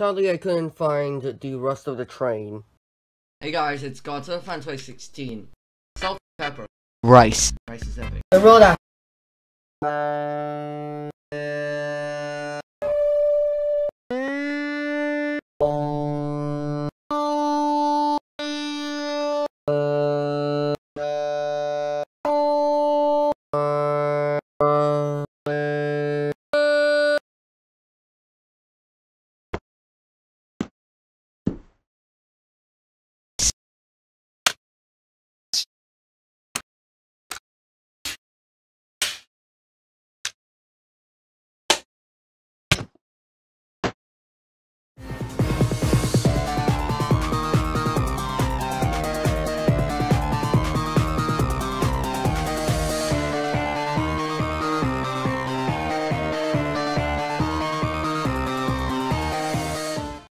Sadly, I couldn't find the rest of the train. Hey guys, it's Godzilla Fan 2016. Salt, pepper. Rice. Rice is epic. The rolled out.